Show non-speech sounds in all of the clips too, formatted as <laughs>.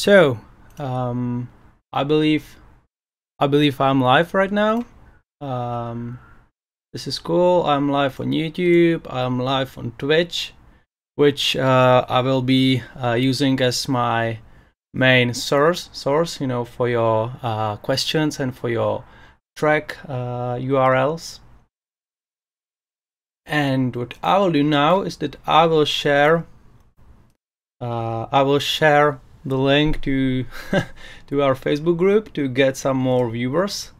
So, um, I believe, I believe I'm live right now. Um, this is cool. I'm live on YouTube. I'm live on Twitch, which uh, I will be uh, using as my main source. Source, you know, for your uh, questions and for your track URLs. Uh, and what I will do now is that I will share. Uh, I will share the link to <laughs> to our Facebook group to get some more viewers,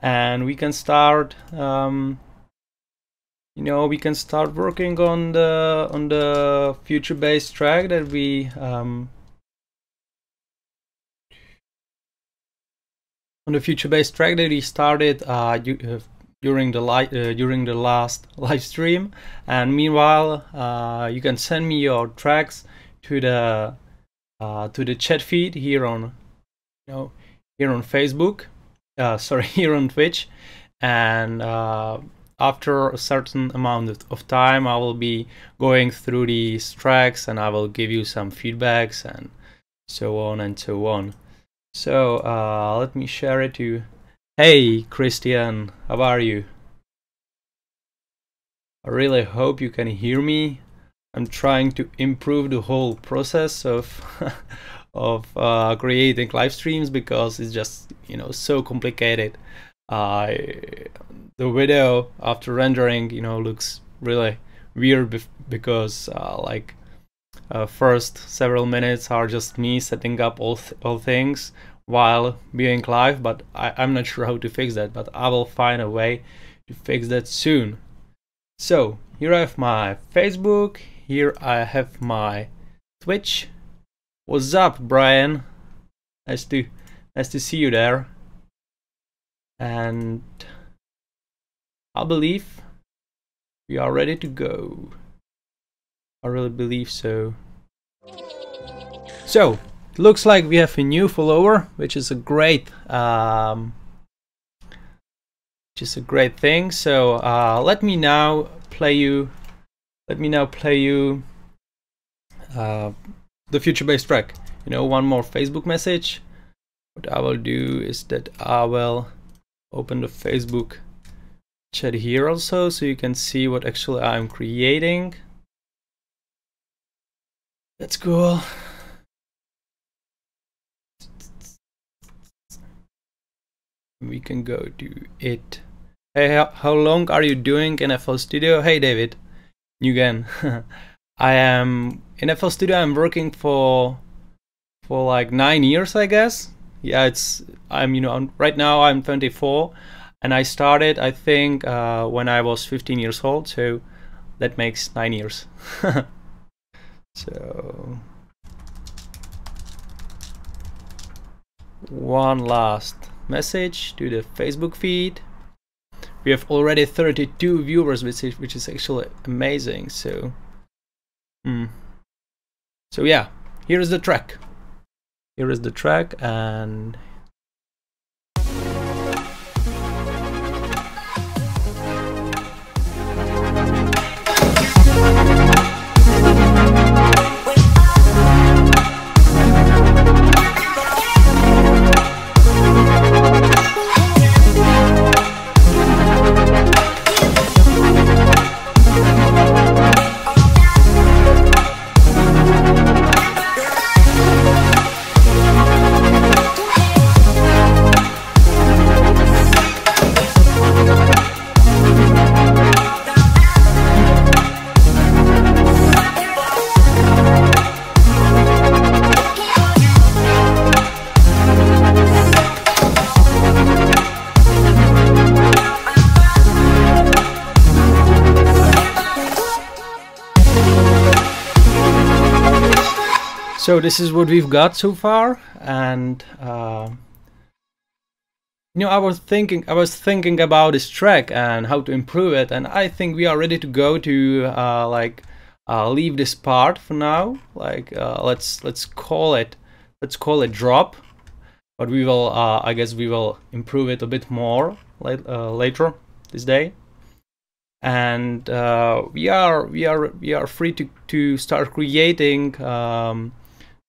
and we can start. Um, you know, we can start working on the on the future bass track that we um, on the future bass track that we started uh, uh during the uh, during the last <laughs> live stream. And meanwhile, uh, you can send me your tracks to the uh, to the chat feed here on you know here on Facebook. Uh, <laughs> sorry, here on Twitch, and uh, after a certain amount of time, I will be going through these tracks and I will give you some feedbacks and so on and so on. So uh, let me share it to Hey Christian, how are you? I really hope you can hear me. I'm trying to improve the whole process of <laughs> of uh, creating live streams because it's just you know so complicated. Uh, the video after rendering you know looks really weird because uh, like uh, first several minutes are just me setting up all th all things while being live, but I, I'm not sure how to fix that, but I will find a way to fix that soon. So here I have my Facebook, here I have my Twitch. What's up, Brian? Nice to nice to see you there. And I believe we are ready to go. I really believe so. So, it looks like we have a new follower, which is a great, um, which is a great thing. So uh, let me now play you, let me now play you uh, the future bass track. You know, one more Facebook message. What I will do is that I will open the Facebook chat here also, so you can see what actually I'm creating. That's cool. we can go to it. Hey, how long are you doing in FL Studio? Hey, David, again. <laughs> I am in FL Studio. I'm working for for like nine years, I guess. Yeah, it's I'm you know I'm, right now I'm 24, and I started I think uh, when I was 15 years old. So that makes nine years. <laughs> so one last message to the Facebook feed. We have already 32 viewers, which is, which is actually amazing. So, hmm. so yeah, here is the track. Here is the track, and so this is what we've got so far and uh, you know i was thinking i was thinking about this track and how to improve it and i think we are ready to go to uh, like uh, leave this part for now. Like uh, let's let's call it let's call it drop but we will uh, i guess we will improve it a bit more uh, later this day. And we are we are we are free to to start creating um,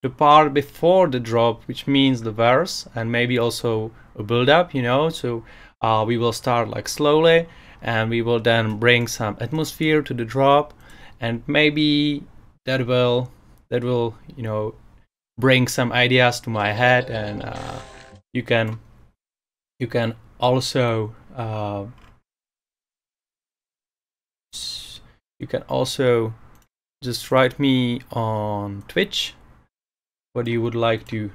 the part before the drop, which means the verse and maybe also a build up, you know. So uh, we will start like slowly and we will then bring some atmosphere to the drop and maybe that will that will you know bring some ideas to my head and uh, you can you can also uh, you can also just write me on Twitch what you would like to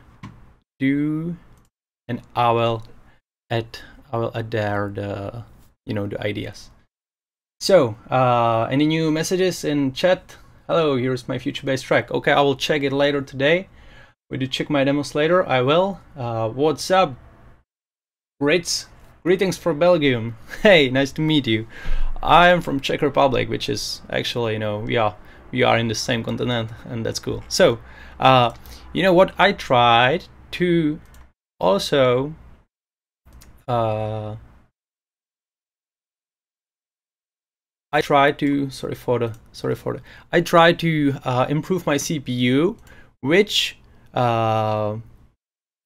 do and I will add I will add there the you know the ideas. So uh, any new messages in chat? Hello here's my future bass track. Okay I will check it later today. Would you check my demos later? I will. Uh, what's up? Great greetings from Belgium. <laughs> Hey nice to meet you. I am from Czech Republic which is actually you know yeah we are in the same continent and that's cool. So uh, you know what? I tried to also uh, I tried to sorry for the sorry for the I tried to uh, improve my CPU which uh,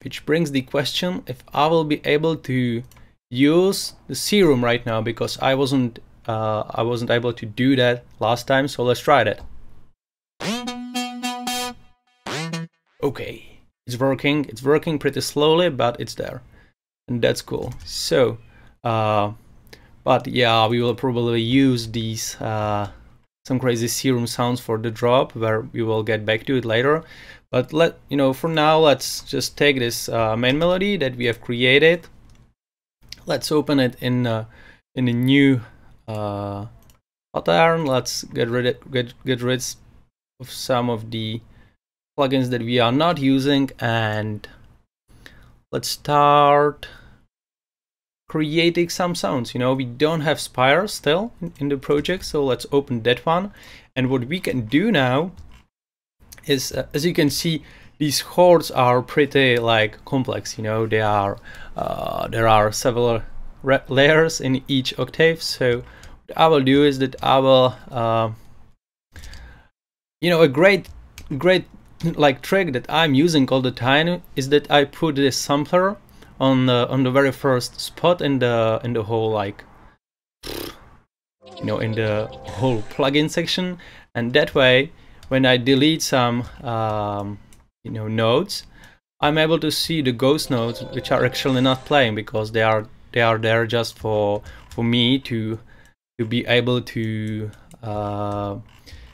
which brings the question if I will be able to use the serum right now because I wasn't uh, I wasn't able to do that last time so let's try that okay it's working it's working pretty slowly but it's there. And that's cool. So uh, but yeah we will probably use these uh, some crazy serum sounds for the drop where we will get back to it later. But let you know for now let's just take this uh, main melody that we have created. Let's open it in uh, in a new uh, pattern. Let's get rid of, get get rid of some of the plugins that we are not using and let's start creating some sounds. You know we don't have spire still in the project so let's open that one. And what we can do now is uh, as you can see these chords are pretty like complex. You know they are uh, there are several layers in each octave. So what I will do is that I will uh, you know a great great like trick that I'm using all the time is that I put this sampler on the on the very first spot in the in the whole like you know in the whole plugin section. And that way when I delete some um, you know nodes I'm able to see the ghost notes which are actually not playing because they are they are there just for for me to to be able to uh,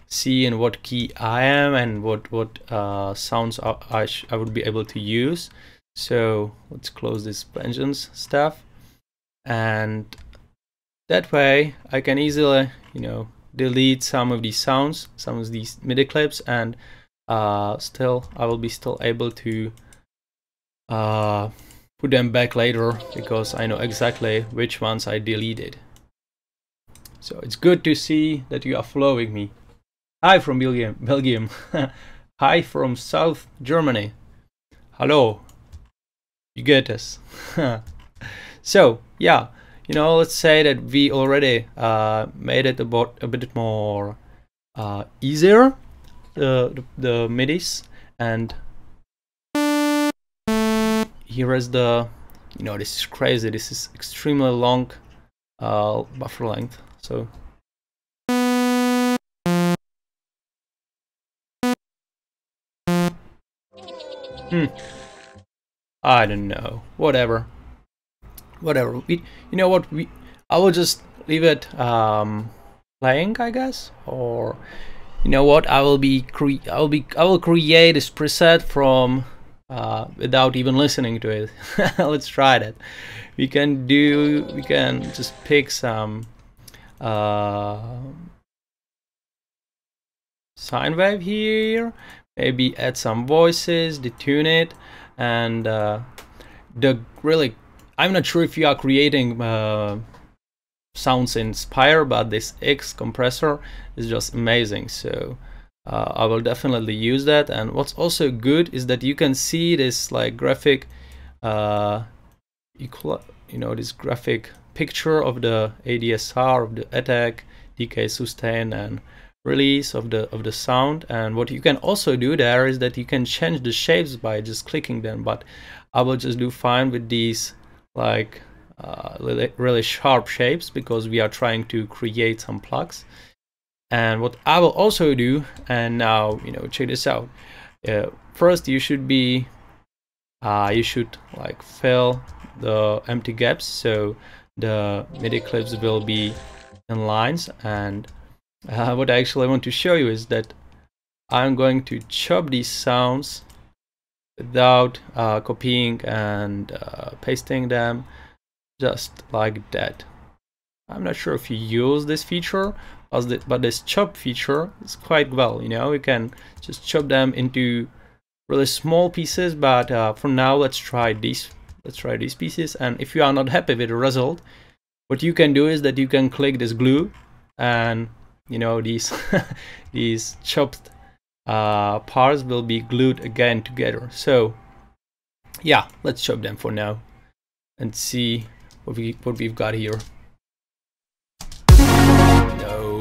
see in what key I am and what what uh, sounds I, I, would be able to use. So let's close this vengeance stuff. And that way I can easily you know delete some of these sounds some of these MIDI clips and uh, still I will be still able to uh, put them back later because I know exactly which ones I deleted. So it's good to see that you are following me Hi from Belgium. Belgium. <laughs> Hi from South Germany. Hello. You get us. <laughs> so yeah, you know, let's say that we already uh, made it about a bit more uh, easier the, the the midis and here is the you know this is crazy this is extremely long uh, buffer length so Hmm. I don't know. Whatever. Whatever. We, you know what? We, I will just leave it um, playing, I guess. Or, you know what? I will be cre I will be I will create this preset from uh, without even listening to it. <laughs> Let's try that. We can do. We can just pick some. Uh, sine wave here maybe add some voices, detune it, and uh, the really, I'm not sure if you are creating uh, sounds in Spire, but this X compressor is just amazing. So uh, I will definitely use that. And what's also good is that you can see this like graphic, uh, equal, you know, this graphic picture of the ADSR, of the attack, decay, sustain, and release of the of the sound. And what you can also do there is that you can change the shapes by just clicking them. But I will just do fine with these like uh, really, really sharp shapes because we are trying to create some plucks. And what I will also do and now you know check this out. Uh, first you should be uh, you should like fill the empty gaps. So the MIDI clips will be in lines and uh, what I actually want to show you is that I'm going to chop these sounds without uh, copying and uh, pasting them just like that. I'm not sure if you use this feature, but this chop feature is quite well, you know, you can just chop them into really small pieces, but uh, for now let's try these, let's try these pieces, and if you are not happy with the result, what you can do is that you can click this glue and you know these <laughs> these chopped uh, parts will be glued again together. So yeah let's chop them for now and see what we what we've got here. No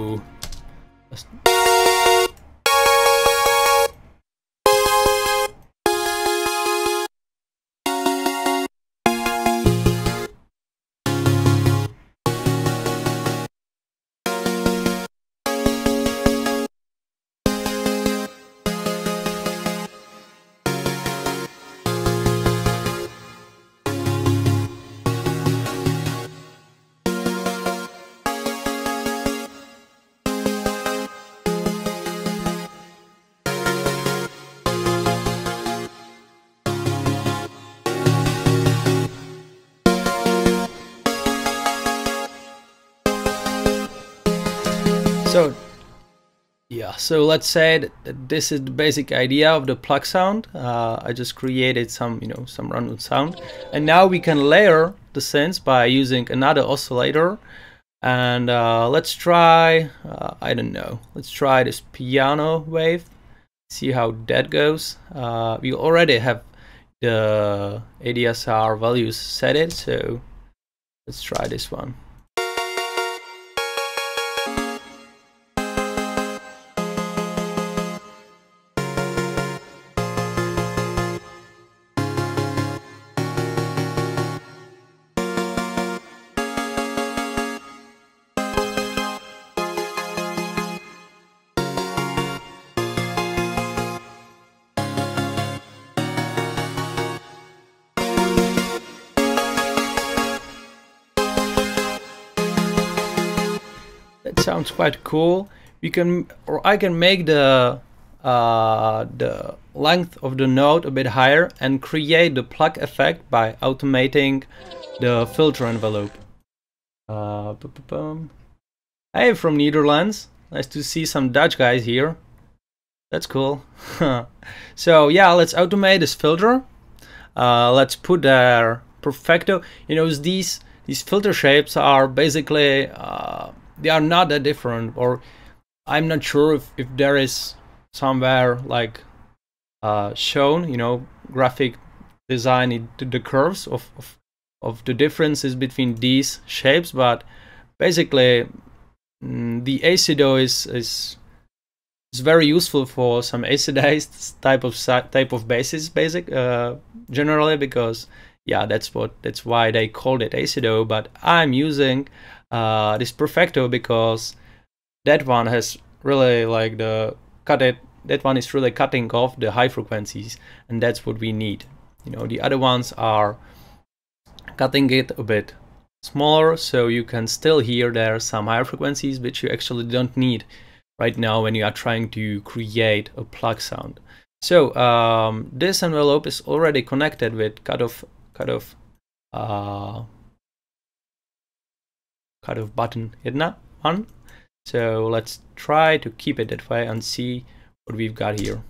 so let's say that this is the basic idea of the pluck sound. Uh, I just created some, you know, some random sound. And now we can layer the synths by using another oscillator. And uh, let's try, uh, I don't know, let's try this piano wave. See how that goes. Uh, we already have the ADSR values set it, so let's try this one. Quite cool. We can, or I can make the uh, the length of the note a bit higher and create the pluck effect by automating the filter envelope. Uh, hey, from Netherlands. Nice to see some Dutch guys here. That's cool. <laughs> so yeah, let's automate this filter. Uh, let's put there perfecto. You know, these these filter shapes are basically uh, they are not that different or i'm not sure if, if there is somewhere like uh, shown you know graphic design into the curves of, of of the differences between these shapes but basically mm, the acido is is is very useful for some acidized <laughs> type of type of bases basic uh, generally because yeah that's what that's why they called it acido but i'm using uh, this perfecto because that one has really like the cut it that one is really cutting off the high frequencies and that's what we need. You know the other ones are cutting it a bit smaller so you can still hear there are some higher frequencies which you actually don't need right now when you are trying to create a pluck sound. So um, this envelope is already connected with cutoff cutoff uh, kind of button hidden on. So let's try to keep it that way and see what we've got here.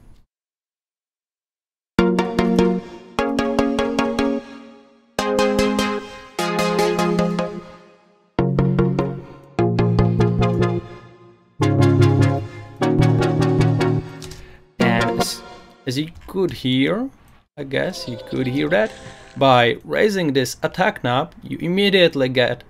And as you could hear, I guess you could hear that, by raising this attack knob, you immediately get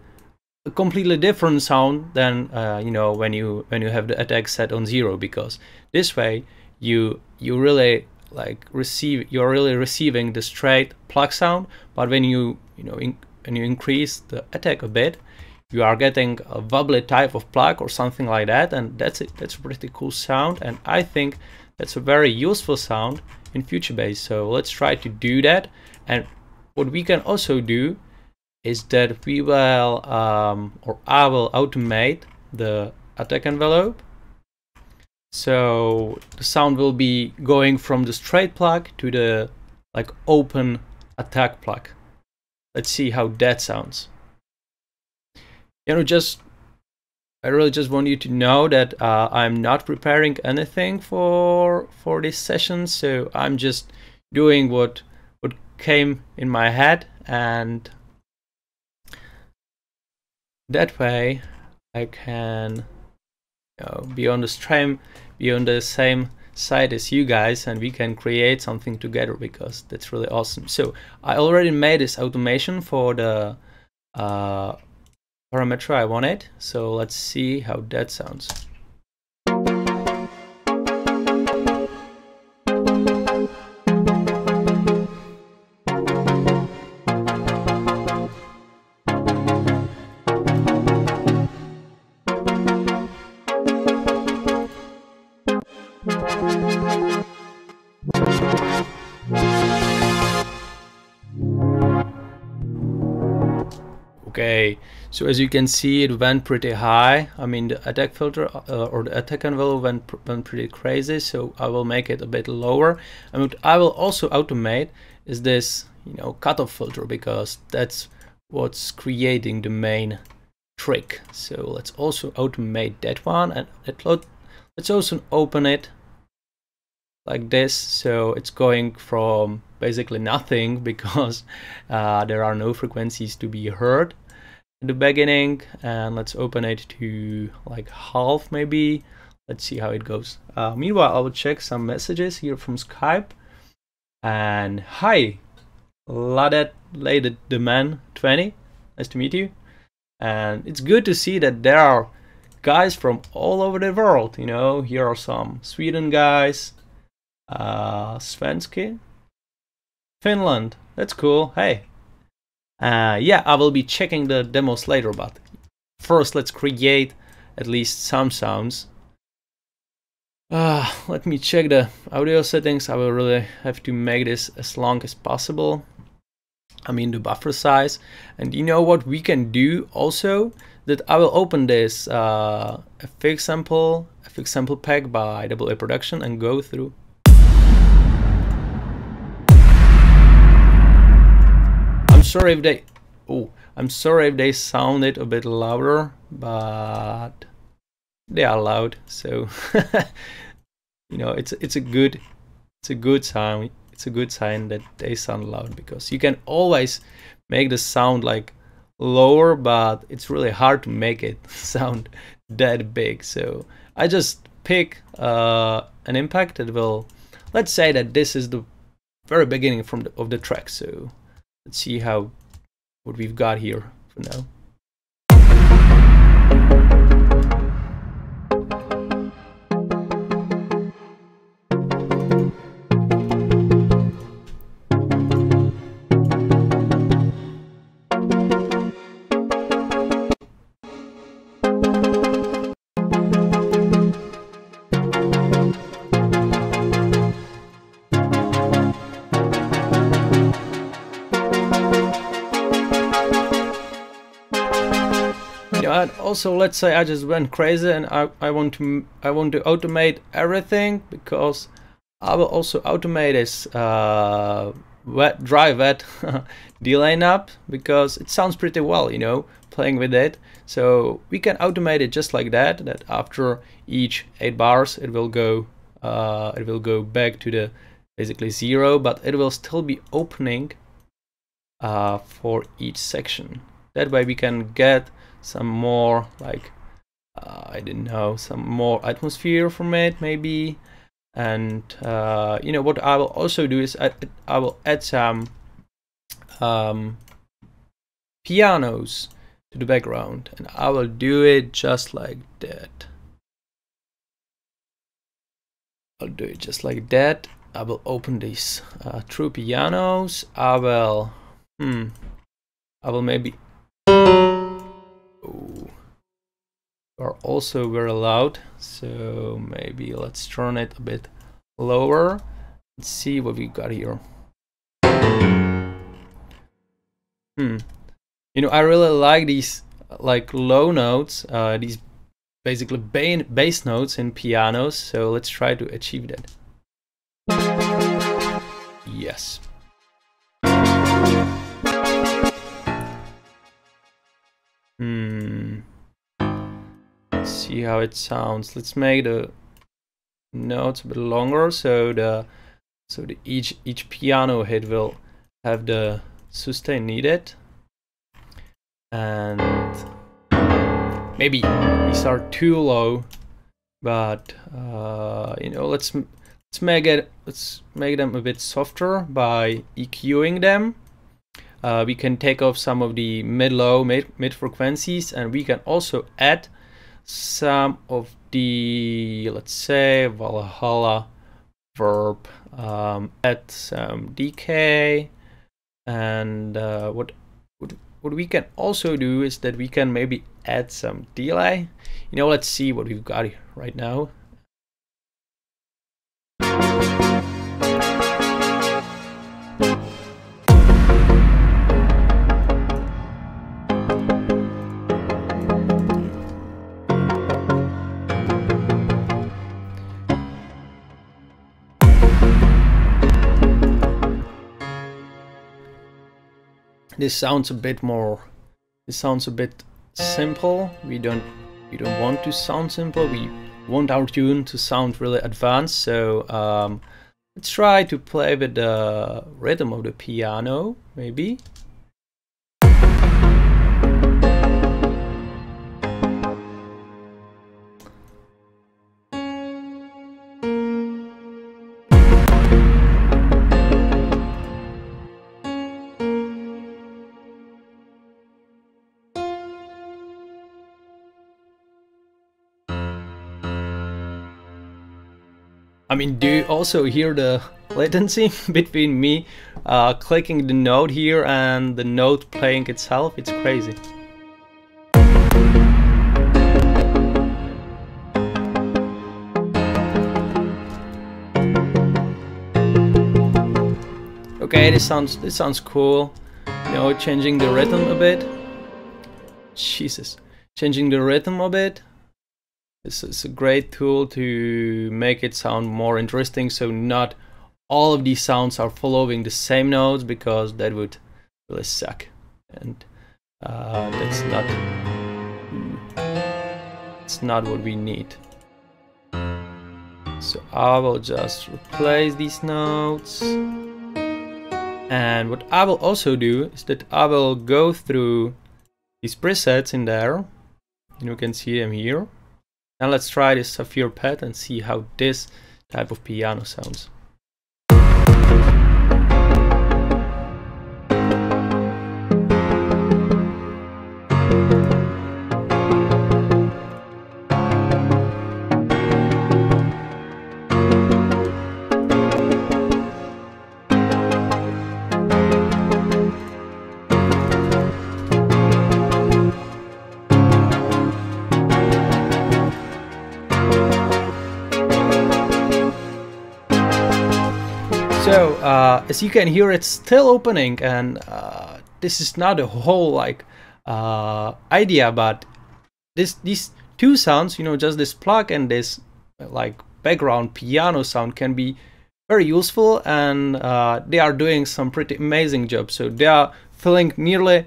completely different sound than uh, you know when you when you have the attack set on zero because this way you you really like receive you're really receiving the straight pluck sound but when you you know in, when you increase the attack a bit you are getting a wobbly type of pluck or something like that and that's it. That's a pretty cool sound and I think that's a very useful sound in future bass so let's try to do that. And what we can also do is that we will um, or I will automate the attack envelope so the sound will be going from the straight pluck to the like open attack pluck. let's see how that sounds you know just I really just want you to know that uh, I'm not preparing anything for for this session so I'm just doing what what came in my head and that way I can you know, be on the stream, be on the same side as you guys and we can create something together because that's really awesome. So I already made this automation for the uh, parameter I wanted. So let's see how that sounds. So as you can see, it went pretty high. I mean, the attack filter uh, or the attack envelope went, pr went pretty crazy. So I will make it a bit lower. And what I will also automate is this, you know, cutoff filter because that's what's creating the main trick. So let's also automate that one and let's also open it like this. So it's going from basically nothing <laughs> because uh, there are no frequencies to be heard the beginning and let's open it to like half maybe. Let's see how it goes. Uh, meanwhile I will check some messages here from Skype. And hi Ladet Lady the man 20 nice to meet you. And it's good to see that there are guys from all over the world you know. Here are some Sweden guys. Uh Svenski Finland. That's cool. Hey uh, yeah, I will be checking the demos later, but first let's create at least some sounds. Uh, let me check the audio settings. I will really have to make this as long as possible. I mean the buffer size. And you know what we can do also? That I will open this uh, FX sample, FX sample pack by WA Production and go through sorry if they oh I'm sorry if they sounded a bit louder but they are loud so <laughs> you know it's it's a good it's a good sign it's a good sign that they sound loud because you can always make the sound like lower but it's really hard to make it <laughs> sound that big. So I just pick uh, an impact that will let's say that this is the very beginning from the, of the track so Let's see how what we've got here for now. Also let's say I just went crazy and I, I want to I want to automate everything because I will also automate this uh, wet dry wet <laughs> delay knob because it sounds pretty well you know playing with it. So we can automate it just like that that after each eight bars it will go uh, it will go back to the basically zero but it will still be opening uh, for each section. That way we can get some more like uh, I didn't know some more atmosphere from it maybe and uh, you know what I will also do is I, I will add some um, pianos to the background and I will do it just like that. I'll do it just like that. I will open these uh, true pianos. I will, hmm, I will maybe, are also very loud. So maybe let's turn it a bit lower. Let's see what we got here. Hmm. You know, I really like these like low notes, uh, these basically bass notes in pianos. So let's try to achieve that. Yes. See how it sounds. Let's make the notes a bit longer so the so the each each piano hit will have the sustain needed and maybe these are too low but uh, you know let's let's make it let's make them a bit softer by EQing them uh, we can take off some of the mid-low mid, mid frequencies and we can also add some of the let's say Valhalla verb um, add some decay and uh, what, what what we can also do is that we can maybe add some delay. You know let's see what we've got right now this sounds a bit more this sounds a bit simple. We don't we don't want to sound simple. We want our tune to sound really advanced. So um, let's try to play with the rhythm of the piano maybe I mean, do you also hear the latency <laughs> between me uh, clicking the note here and the note playing itself? It's crazy. Okay, this sounds this sounds cool. You know, changing the rhythm a bit. Jesus, changing the rhythm a bit. This is a great tool to make it sound more interesting. So not all of these sounds are following the same notes because that would really suck. And uh, that's not it's not what we need. So I will just replace these notes. And what I will also do is that I will go through these presets in there. And you can see them here now let's try this Saphir pad and see how this type of piano sounds. Uh, as you can hear, it's still opening, and uh, this is not a whole like uh, idea, but this these two sounds, you know, just this pluck and this like background piano sound can be very useful, and uh, they are doing some pretty amazing job. So they are filling nearly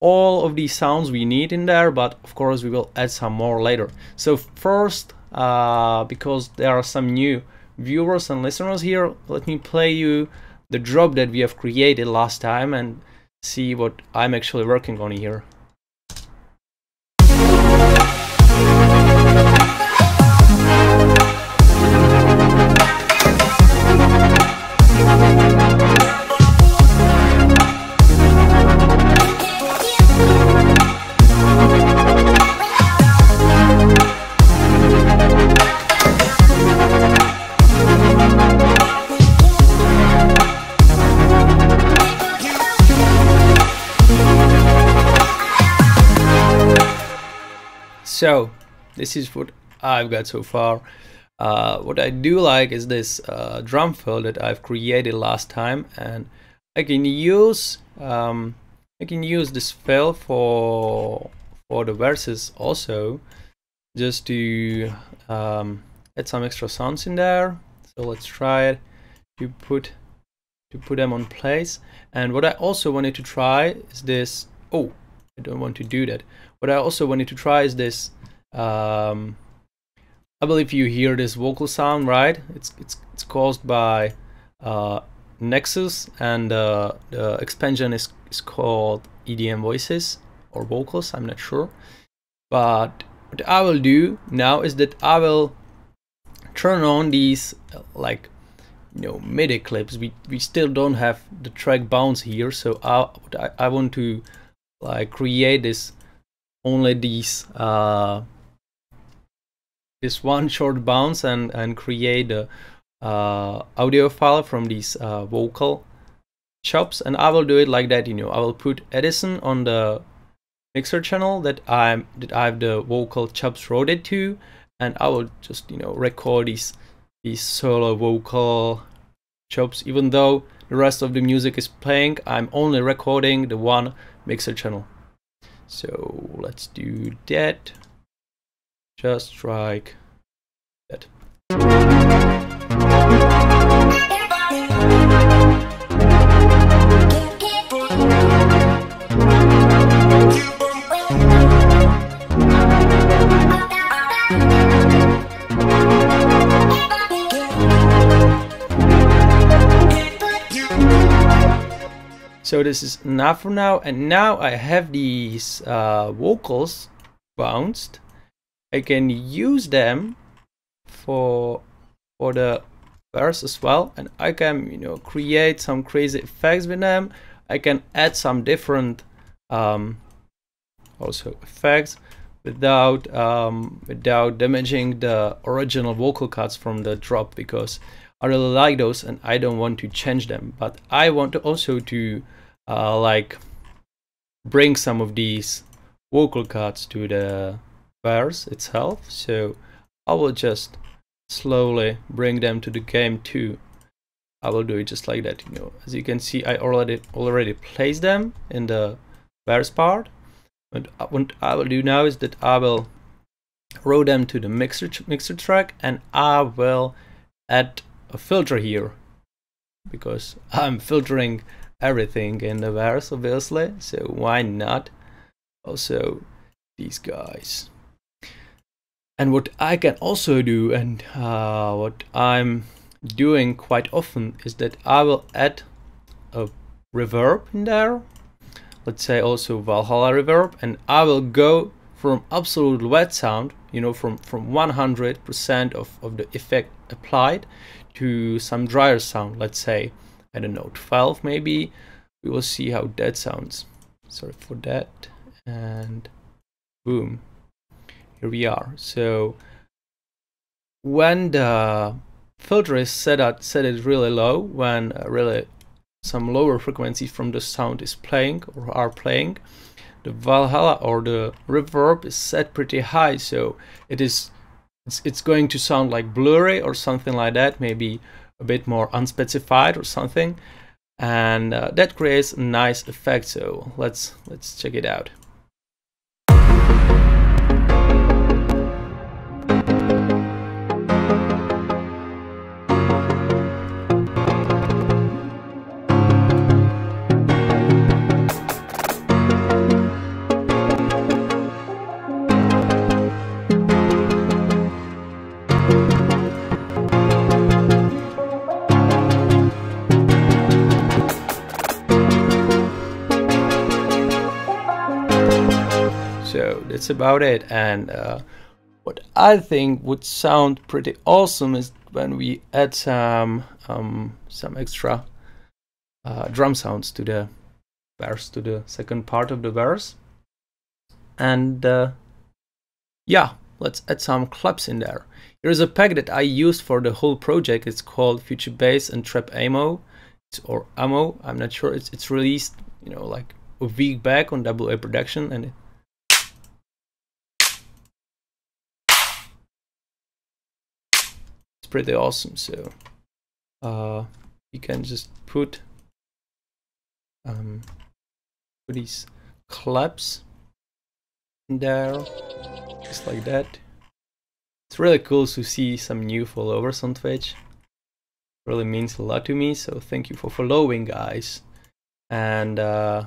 all of these sounds we need in there, but of course we will add some more later. So first, uh, because there are some new viewers and listeners here, let me play you the drop that we have created last time and see what I'm actually working on here. So this is what I've got so far. Uh, what I do like is this uh, drum fill that I've created last time and I can use um, I can use this fill for for the verses also just to um, add some extra sounds in there. So let's try it to put to put them on place. And what I also wanted to try is this oh I don't want to do that what I also wanted to try is this um, I believe you hear this vocal sound right? It's it's, it's caused by uh, Nexus and uh, the expansion is, is called EDM voices or vocals I'm not sure. But what I will do now is that I will turn on these like you know MIDI clips. We, we still don't have the track bounce here so I, I, I want to like create this only these uh, this one short bounce and and create a uh, audio file from these uh, vocal chops. And I will do it like that you know. I will put Edison on the mixer channel that I'm that I have the vocal chops routed to. And I will just you know record these these solo vocal chops. Even though the rest of the music is playing I'm only recording the one mixer channel so let's do that. Just strike that So this is enough for now. And now I have these uh, vocals bounced. I can use them for for the verse as well. And I can, you know, create some crazy effects with them. I can add some different um, also effects without um, without damaging the original vocal cuts from the drop because I really like those and I don't want to change them but I want to also to uh, like bring some of these vocal cuts to the verse itself. So I will just slowly bring them to the game too. I will do it just like that you know. As you can see I already already placed them in the verse part. But what I will do now is that I will row them to the mixer mixer track and I will add a filter here. Because <laughs> I'm filtering everything in the verse obviously so why not also these guys? And what I can also do and uh, what I'm doing quite often is that I will add a reverb in there let's say also Valhalla reverb and I will go from absolute wet sound you know from from 100% of, of the effect applied to some drier sound let's say I don't know 12 maybe. We will see how that sounds. Sorry for that. And boom here we are. So when the filter is set at set it really low when uh, really some lower frequency from the sound is playing or are playing the Valhalla or the reverb is set pretty high. So it is it's, it's going to sound like blurry or something like that. Maybe a bit more unspecified or something. And uh, that creates a nice effect so let's let's check it out about it and uh, what I think would sound pretty awesome is when we add some um, some extra uh, drum sounds to the verse to the second part of the verse. And uh, yeah let's add some claps in there. Here's a pack that I used for the whole project. It's called Future Bass and Trap Ammo. It's, or Ammo I'm not sure. It's, it's released you know like a week back on Double A production and pretty awesome. So uh, you can just put um, these claps in there, just like that. It's really cool to see some new followers on Twitch. Really means a lot to me. So thank you for following, guys. And uh,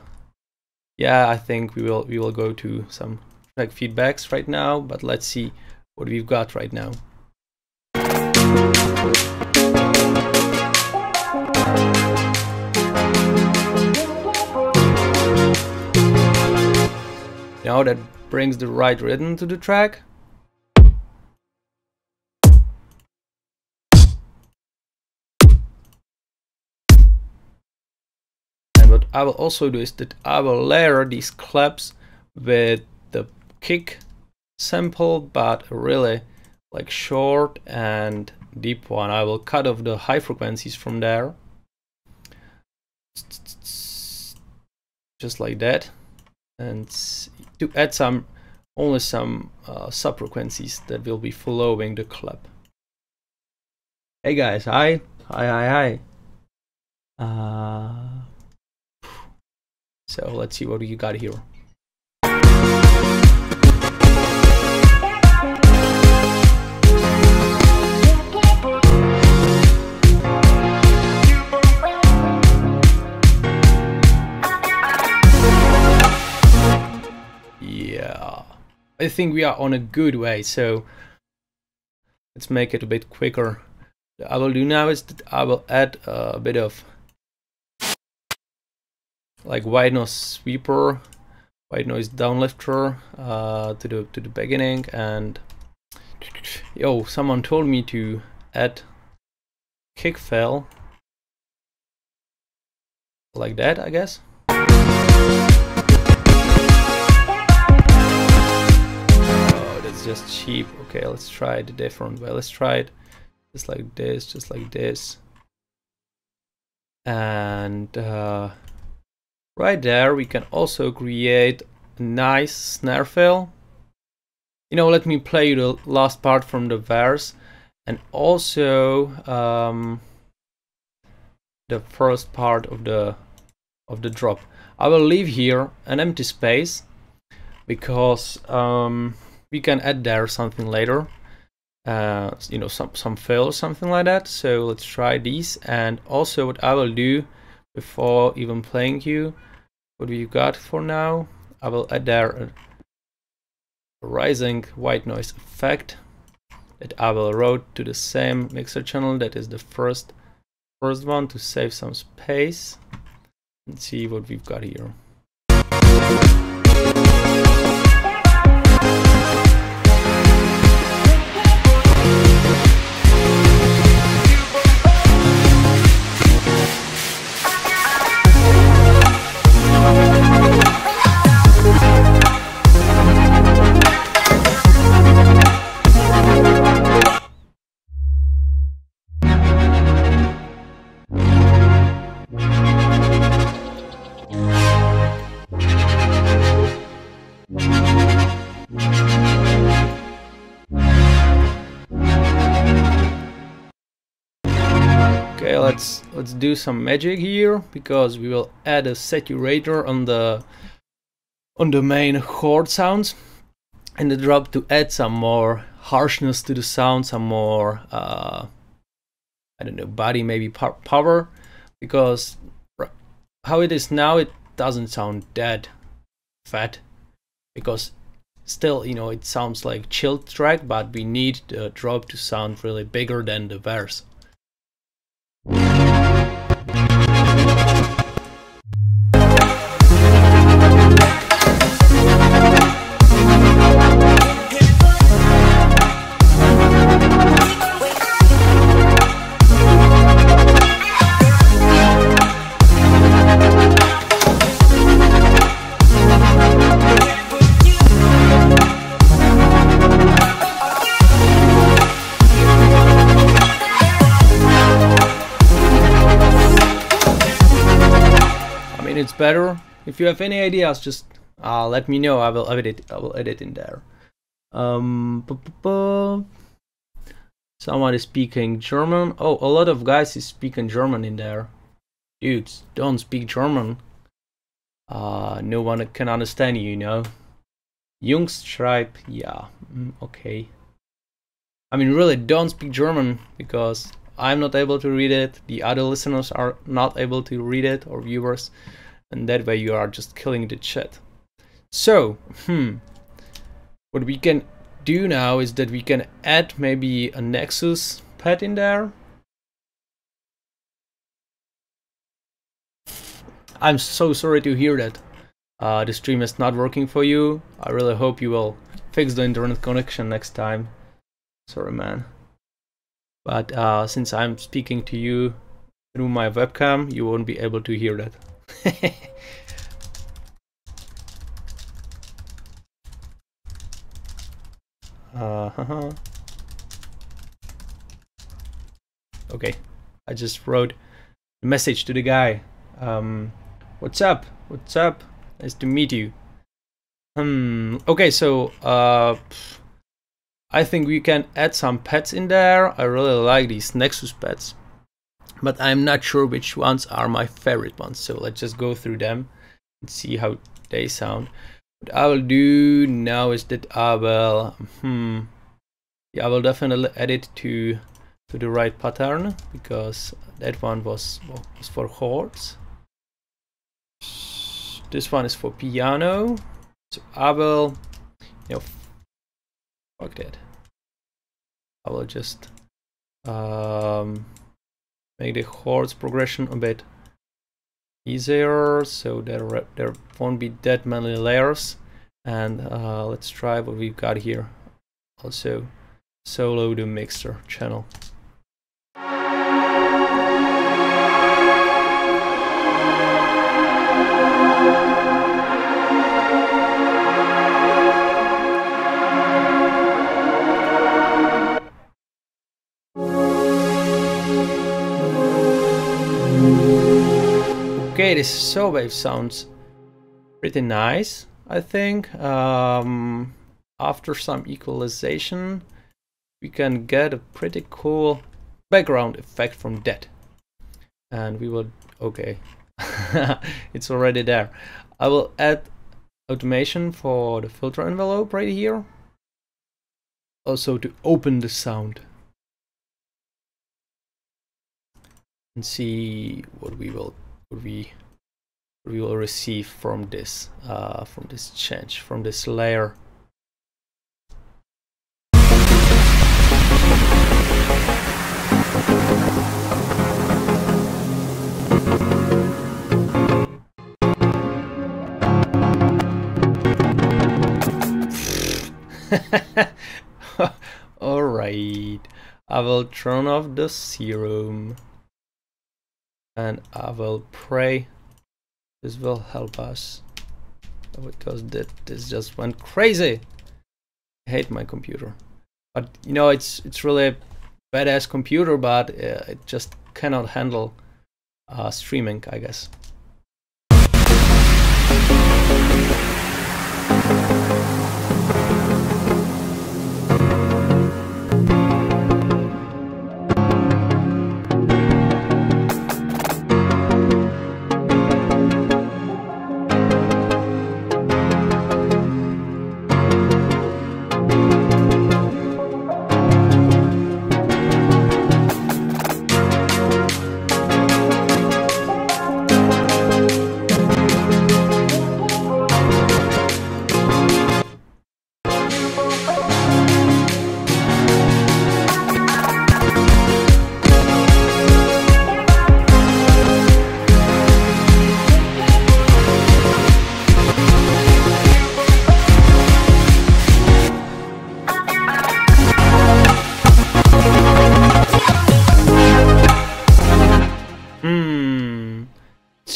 yeah, I think we will we will go to some like feedbacks right now. But let's see what we've got right now. Now that brings the right rhythm to the track. And what I will also do is that I will layer these claps with the kick sample, but really like short and deep one. I will cut off the high frequencies from there. Just like that and to add some only some uh, sub frequencies that will be following the clap. Hey guys, hi, hi, hi, hi. Uh, so let's see what you got here. I think we are on a good way, so let's make it a bit quicker. What I will do now is that I will add a bit of like white noise sweeper, white noise downlifter uh, to the to the beginning, and yo, someone told me to add kick fail like that, I guess. It's just cheap. Okay, let's try it a different way. Let's try it just like this, just like this. And uh, right there, we can also create a nice snare fill. You know, let me play you the last part from the verse and also um, the first part of the of the drop. I will leave here an empty space because um, we can add there something later uh, you know some some fill or something like that. So let's try these. And also what I will do before even playing you what we've got for now? I will add there a rising white noise effect that I will route to the same mixer channel that is the first first one to save some space. And see what we've got here let's do some magic here because we will add a saturator on the on the main chord sounds and the drop to add some more harshness to the sound, some more uh, I don't know body maybe power because how it is now it doesn't sound that fat because still you know it sounds like chilled track but we need the drop to sound really bigger than the verse better. If you have any ideas, just uh, let me know. I will edit. I will edit in there. Um, Someone is speaking German. Oh, a lot of guys is speaking German in there. Dudes, don't speak German. Uh, no one can understand you, you know. Jungstripe, yeah, mm, okay. I mean, really, don't speak German because I'm not able to read it. The other listeners are not able to read it or viewers, and that way you are just killing the chat. So, hmm, what we can do now is that we can add maybe a Nexus pad in there. I'm so sorry to hear that uh, the stream is not working for you. I really hope you will fix the internet connection next time. Sorry, man. But uh, since I'm speaking to you through my webcam, you won't be able to hear that. <laughs> uh -huh. Okay, I just wrote a message to the guy. Um, what's up? What's up? Nice to meet you. Hmm. Okay, so uh, I think we can add some pads in there. I really like these Nexus pads, but I'm not sure which ones are my favorite ones. So let's just go through them and see how they sound. What I will do now is that I will, hmm, yeah, I will definitely add it to to the right pattern because that one was was for chords. This one is for piano. So I will, you know, fuck that. I will just um, make the chords progression a bit easier so there, there won't be that many layers. And uh, let's try what we've got here. Also solo the mixer channel. Okay, this saw wave sounds pretty nice, I think. Um, after some equalization, we can get a pretty cool background effect from that. And we will, okay, <laughs> it's already there. I will add automation for the filter envelope right here. Also to open the sound. And see what we will we we will receive from this uh, from this change from this layer. <laughs> All right. I will turn off the Serum and I will pray. This will help us. Because that this just went crazy. I hate my computer. But you know it's it's really a badass computer but uh, it just cannot handle uh, streaming I guess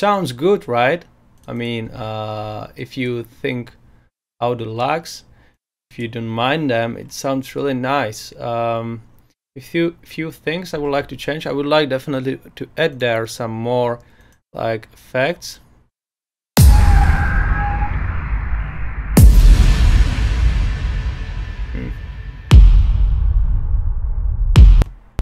sounds good, right? I mean, uh, if you think how the lags, if you don't mind them, it sounds really nice. Um, a few few things I would like to change. I would like definitely to add there some more like effects. Hmm.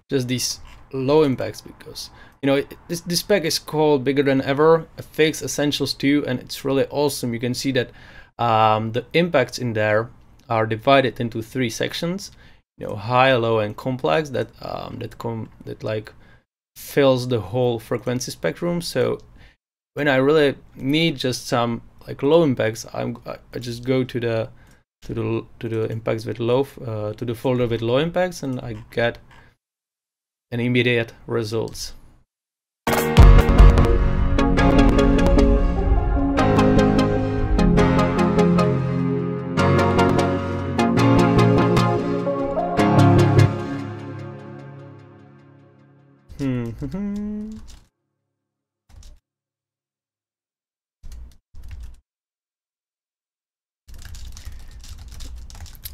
just these low impacts because you know this this spec is called bigger than ever a fix essentials 2 and it's really awesome you can see that um, the impacts in there are divided into three sections you know high low and complex that um, that come that like fills the whole frequency spectrum so when I really need just some like low impacts I'm I just go to the to the to the impacts with low uh, to the folder with low impacts and I get an immediate results.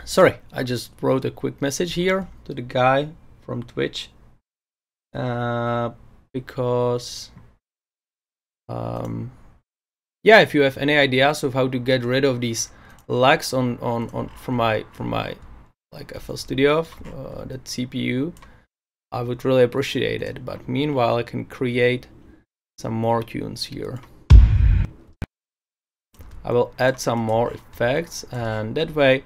Sorry, I just wrote a quick message here to the guy from Twitch uh, because um, yeah, if you have any ideas of how to get rid of these lags on on on from my from my like FL Studio uh, that CPU, I would really appreciate it. But meanwhile, I can create some more tunes here. I will add some more effects and that way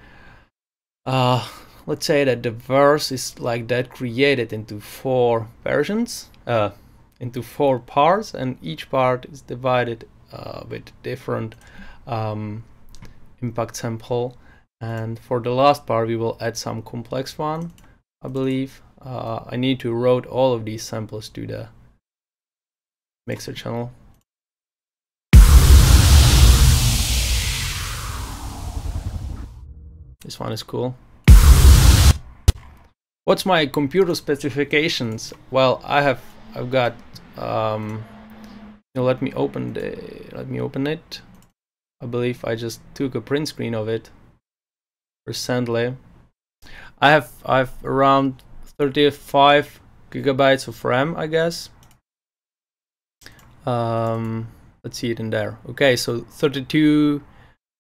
uh, let's say that the verse is like that created into four versions, uh, into four parts, and each part is divided uh, with different um, impact sample. And for the last part, we will add some complex one, I believe. Uh, I need to route all of these samples to the mixer channel. This one is cool. What's my computer specifications? Well, I have I've got um, you know, let me open the let me open it. I believe I just took a print screen of it recently. I have I have around 35 gigabytes of RAM, I guess. Um, let's see it in there. Okay, so 32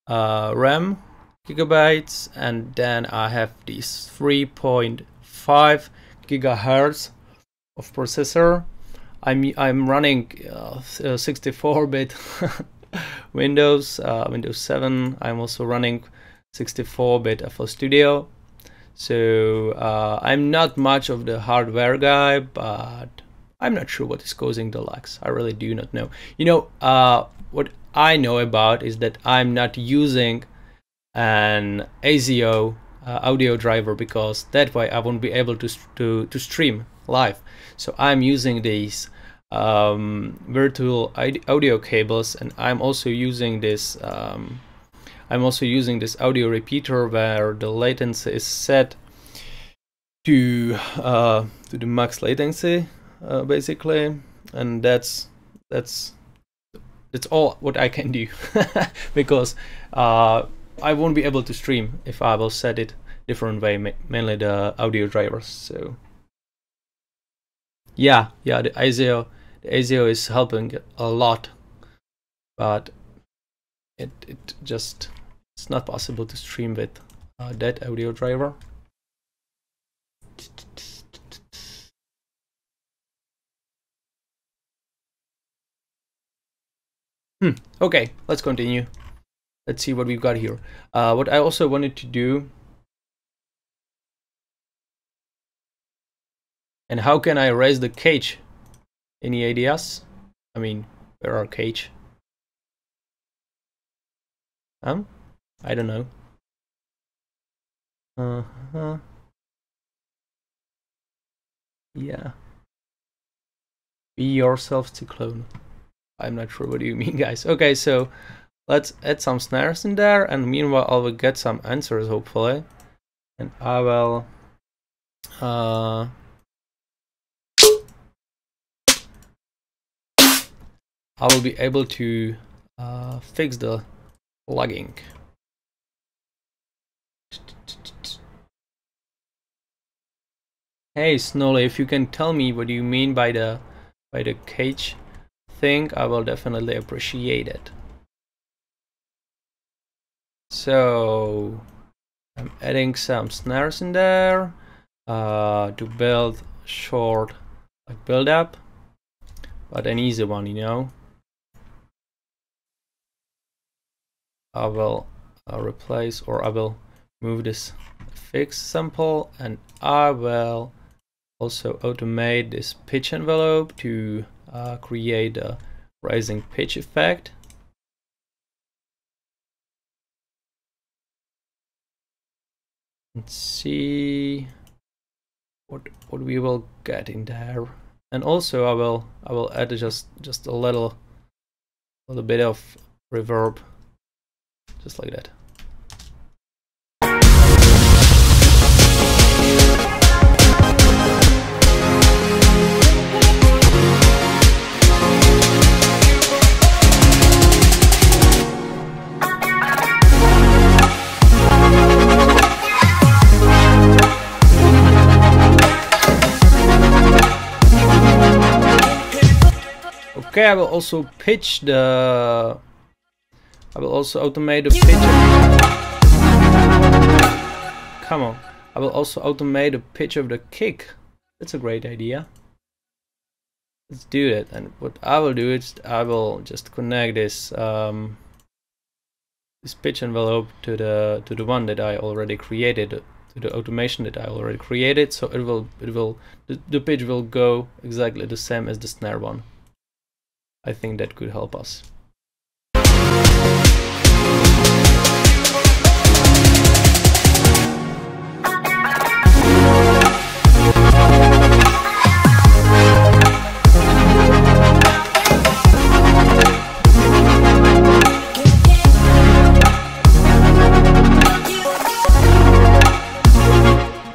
uh, RAM gigabytes, and then I have this 3.5 gigahertz of processor. I'm I'm running 64-bit uh, <laughs> Windows, uh, Windows 7. I'm also running 64-bit FL Studio. So uh, I'm not much of the hardware guy, but I'm not sure what is causing the lags. I really do not know. You know, uh, what I know about is that I'm not using an ASIO uh, audio driver because that way I won't be able to, to, to stream live. So I'm using these um, virtual audio cables and I'm also using this um, I'm also using this audio repeater where the latency is set to uh, to the max latency uh, basically and that's that's that's all what I can do <laughs> because uh, I won't be able to stream if I will set it different way, mainly the audio drivers. So yeah, yeah, the ASIO, the ASIO is helping a lot, but it it just it's not possible to stream with uh, that audio driver. Hmm. Okay, let's continue let's see what we've got here. Uh, what I also wanted to do and how can I raise the cage? Any ideas? I mean, where are cage? Um, I don't know. Uh huh. Yeah. Be yourself to clone. I'm not sure what you mean, <laughs> guys. Okay, so Let's add some snares in there and meanwhile I will get some answers hopefully. And I will uh, I will be able to uh, fix the lagging. Hey Snowly, if you can tell me what you mean by the by the cage thing, I will definitely appreciate it. So I'm adding some snares in there uh, to build short like build up, but an easy one, you know. I will uh, replace or I will move this fix sample and I will also automate this pitch envelope to uh, create a rising pitch effect. Let's see what what we will get in there. And also I will I will add just just a little little bit of reverb just like that. Okay, I will also pitch the... I will also automate the pitch. Come on. I will also automate the pitch of the kick. That's a great idea. Let's do it. And what I will do is I will just connect this um, this pitch envelope to the to the one that I already created to the automation that I already created so it will it will the, the pitch will go exactly the same as the snare one I think that could help us.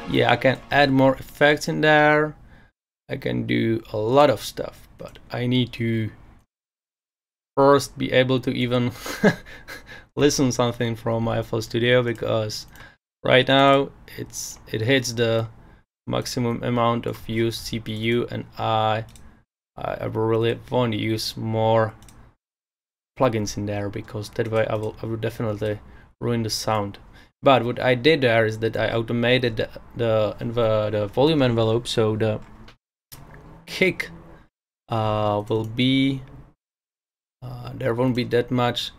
Yeah, I can add more effects in there. I can do a lot of stuff, but I need to first be able to even <laughs> listen something from my FL Studio because right now it's it hits the maximum amount of used CPU and I I really want to use more plugins in there because that way I will I will definitely ruin the sound. But what I did there is that I automated the the, the, volume envelope so the kick uh, will be uh, there won't be that much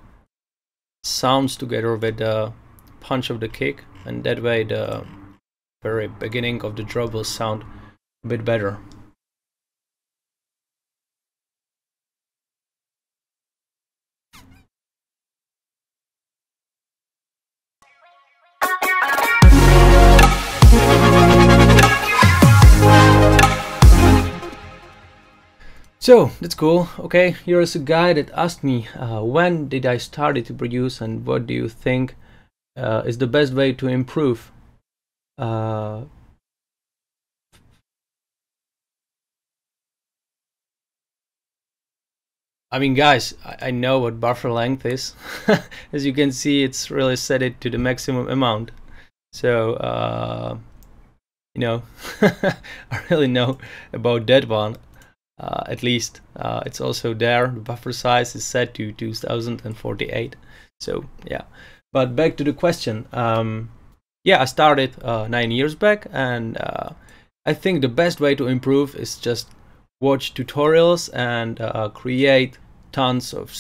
sounds together with the punch of the kick and that way the very beginning of the drop will sound a bit better. So that's cool. Okay, here is a guy that asked me uh, when did I started to produce and what do you think uh, is the best way to improve. Uh, I mean, guys, I, I know what buffer length is. <laughs> As you can see, it's really set it to the maximum amount. So, uh, you know, <laughs> I really know about that one uh, at least uh, it's also there. The buffer size is set to 2048 so yeah. But back to the question um, yeah I started uh, nine years back and uh, I think the best way to improve is just watch tutorials and uh, create tons of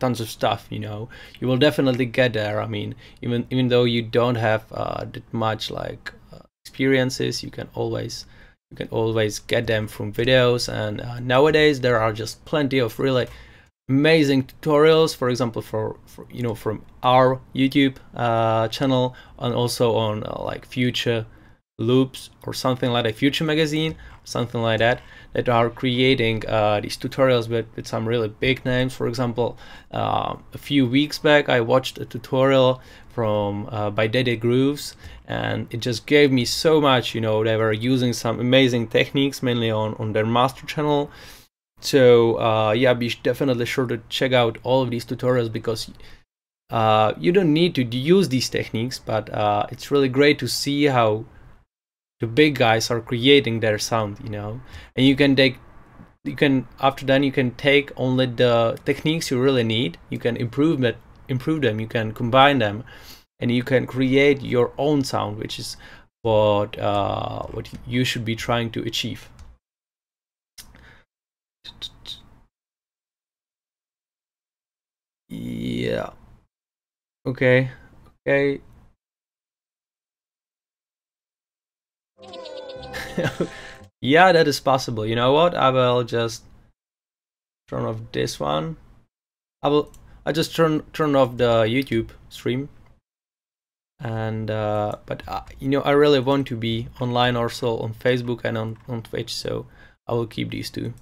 tons of stuff you know. You will definitely get there. I mean even even though you don't have uh, that much like experiences you can always you can always get them from videos and uh, nowadays there are just plenty of really amazing tutorials for example for, for you know from our youtube uh, channel and also on uh, like future loops or something like a future magazine something like that that are creating uh, these tutorials with, with some really big names. For example uh, a few weeks back i watched a tutorial from uh, by Dede Grooves and it just gave me so much you know they were using some amazing techniques mainly on on their master channel. So uh, yeah be definitely sure to check out all of these tutorials because uh, you don't need to use these techniques but uh, it's really great to see how the big guys are creating their sound you know? And you can take you can after that you can take only the techniques you really need. You can improve it improve them. You can combine them and you can create your own sound which is what uh, what you should be trying to achieve Yeah. Okay. Okay. <laughs> yeah, that is possible. You know what? I will just turn off this one. I will I just turn turn off the YouTube stream. And uh, but uh, you know I really want to be online also on Facebook and on on Twitch, so I will keep these two.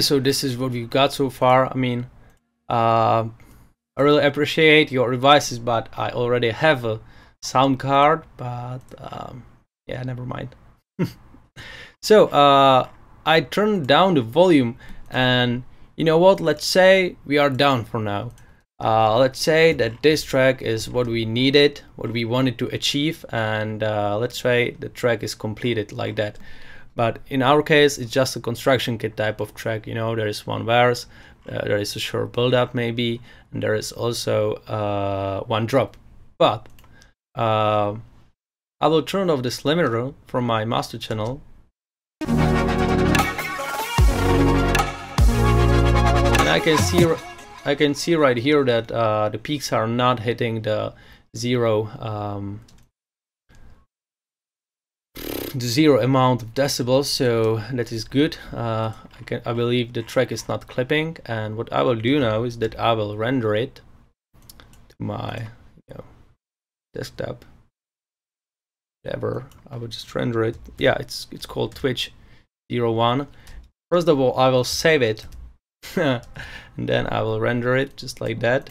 So this is what we've got so far. I mean, uh, I really appreciate your advices, but I already have a sound card, but um, yeah, never mind. <laughs> so uh, I turned down the volume and you know what, let's say we are down for now. Uh, let's say that this track is what we needed, what we wanted to achieve, and uh, let's say the track is completed like that. But in our case, it's just a construction kit type of track. You know, there is one verse, uh, there is a short build-up maybe, and there is also uh, one drop. But uh, I will turn off this limiter from my master channel. And I can see I can see right here that uh, the peaks are not hitting the zero um, zero amount of decibels so that is good. Uh, I, can, I believe the track is not clipping and what I will do now is that I will render it to my you know, desktop. Whatever I will just render it. Yeah it's it's called Twitch 01 first of all I will save it <laughs> and then I will render it just like that.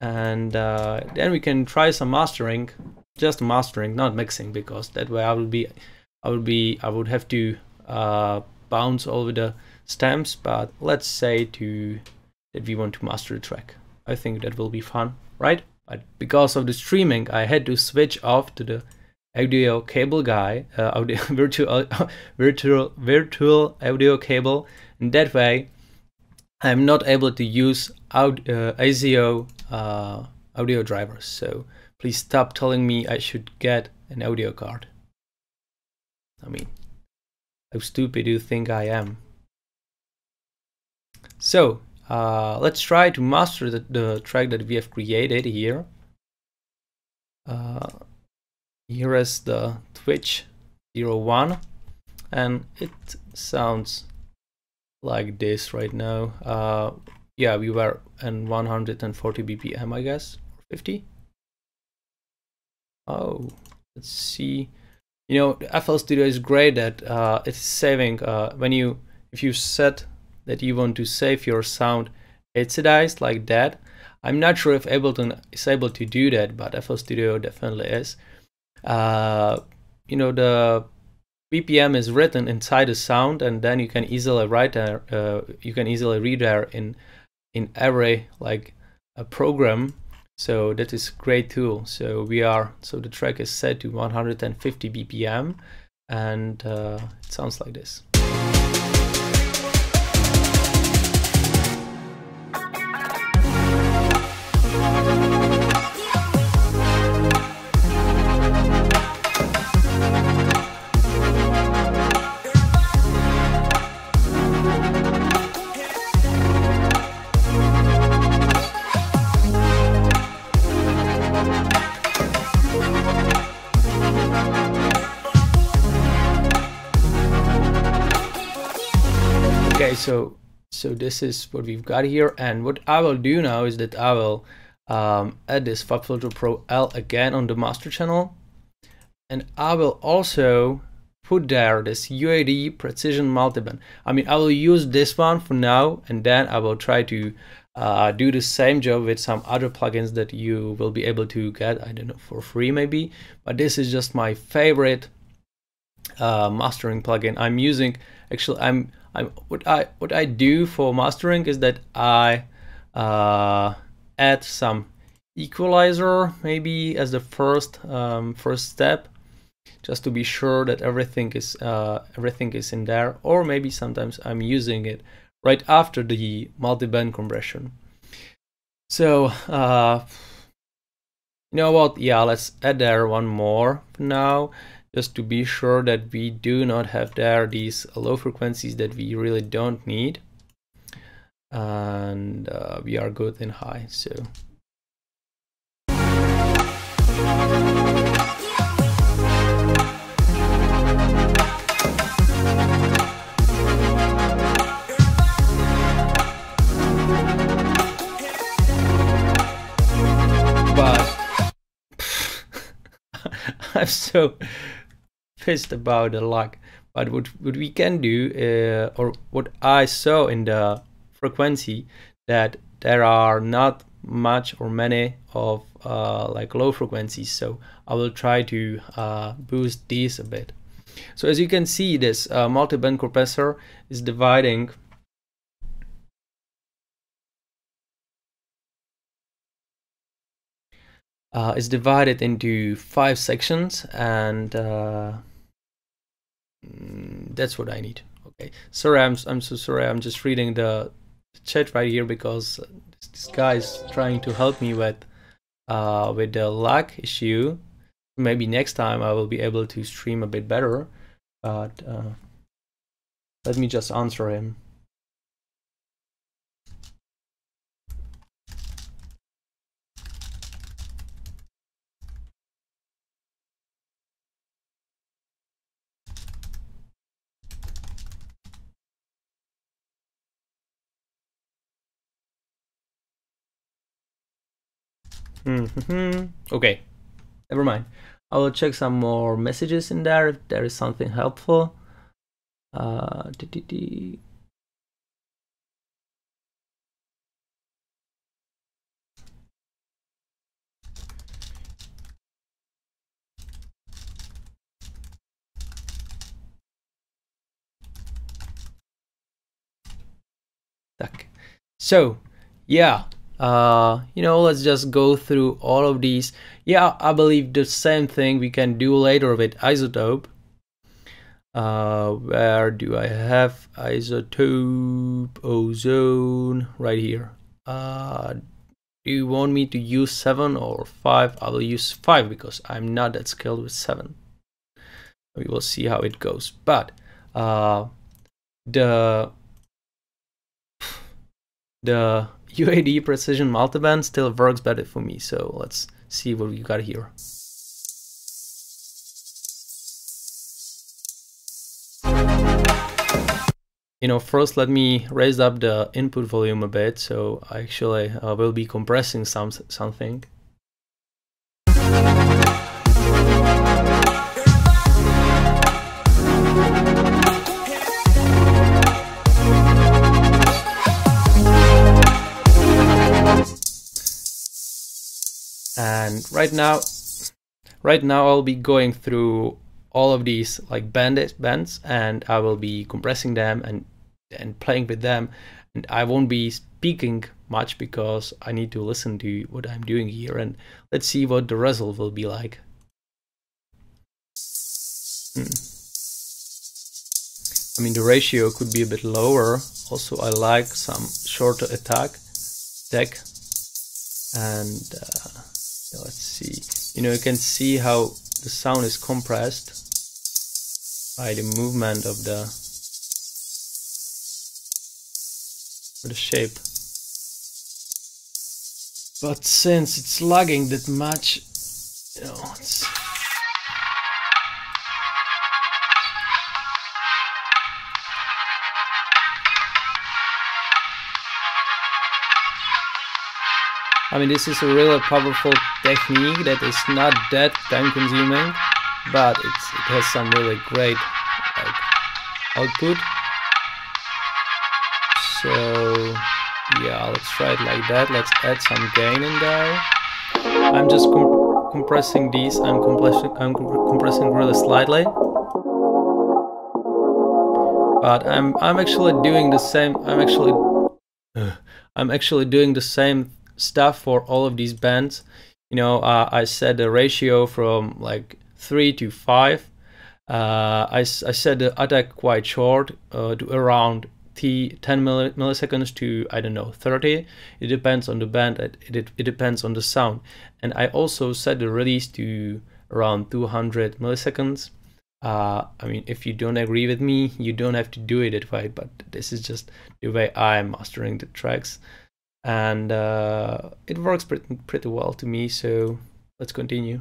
And uh, then we can try some mastering just mastering not mixing because that way I will be I would be I would have to uh, bounce over the stems but let's say to that we want to master the track. I think that will be fun right? But because of the streaming I had to switch off to the audio cable guy uh, audio, <laughs> virtual <laughs> virtual virtual audio cable. And that way I'm not able to use out, uh, uh, audio drivers. So please stop telling me I should get an audio card I mean, how stupid do you think I am? So, uh, let's try to master the, the, track that we have created here. Uh, here is the Twitch 01 and it sounds like this right now. Uh, yeah, we were in 140 BPM, I guess, 50. Oh, let's see. You know FL Studio is great that uh, it's saving uh, when you if you set that you want to save your sound acidized like that. I'm not sure if Ableton is able to do that but FL Studio definitely is. Uh, you know the BPM is written inside the sound and then you can easily write there uh, you can easily read there in in every like a program so that is great tool. So we are so the track is set to 150 bpm and uh, it sounds like this so so this is what we've got here. And what I will do now is that I will um, add this FabFilter Pro L again on the master channel. And I will also put there this UAD precision multiband. I mean I will use this one for now and then I will try to uh, do the same job with some other plugins that you will be able to get I don't know for free maybe. But this is just my favorite uh, mastering plugin. I'm using actually I'm I'm what I what I do for mastering is that I uh, add some equalizer maybe as the first um, first step just to be sure that everything is uh, everything is in there. Or maybe sometimes I'm using it right after the multi-band compression. So uh, you know what? Yeah let's add there one more now just to be sure that we do not have there these low frequencies that we really don't need. And uh, we are good in high so. <laughs> I'm so pissed about the luck. But what, what we can do, uh, or what I saw in the frequency, that there are not much or many of uh, like low frequencies. So I will try to uh, boost these a bit. So as you can see, this uh, multi-band compressor is dividing uh, is divided into five sections and uh, mm, that's what I need. Okay, sorry, I'm, I'm so sorry. I'm just reading the chat right here because this guy is trying to help me with uh, with the lag issue. Maybe next time I will be able to stream a bit better, but uh, let me just answer him. Mm -hmm. Okay, never mind. I will check some more messages in there if there is something helpful. Uh, So, yeah, uh, you know, let's just go through all of these. Yeah, I believe the same thing we can do later with iZotope Uh, where do I have iZotope Ozone right here? Uh, do you want me to use seven or five? I will use five because I'm not that skilled with seven. We will see how it goes. But uh, the the UAD precision multiband still works better for me. So let's see what we got here. You know, first let me raise up the input volume a bit. So I actually uh, will be compressing some something. And right now right now I'll be going through all of these like bandit bands and I will be compressing them and and playing with them and I won't be speaking much because I need to listen to what I'm doing here and let's see what the result will be like. Hmm. I mean the ratio could be a bit lower also I like some shorter attack deck and uh, let's see. You know you can see how the sound is compressed by the movement of the of the shape. But since it's lagging that much you know it's I mean, this is a really powerful technique that is not that time consuming, but it's, it has some really great like, output. So yeah, let's try it like that. Let's add some gain in there. I'm just com compressing these. I'm compressing. I'm compressing really slightly. But I'm I'm actually doing the same. I'm actually uh, I'm actually doing the same stuff for all of these bands. You know, uh, I set the ratio from like three to five. Uh, I, I set the attack quite short uh, to around t 10 milliseconds to I don't know 30. It depends on the band. It, it, it depends on the sound. And I also set the release to around 200 milliseconds. Uh, I mean, if you don't agree with me, you don't have to do it that way. But this is just the way I'm mastering the tracks, and uh, it works pretty pretty well to me. So let's continue.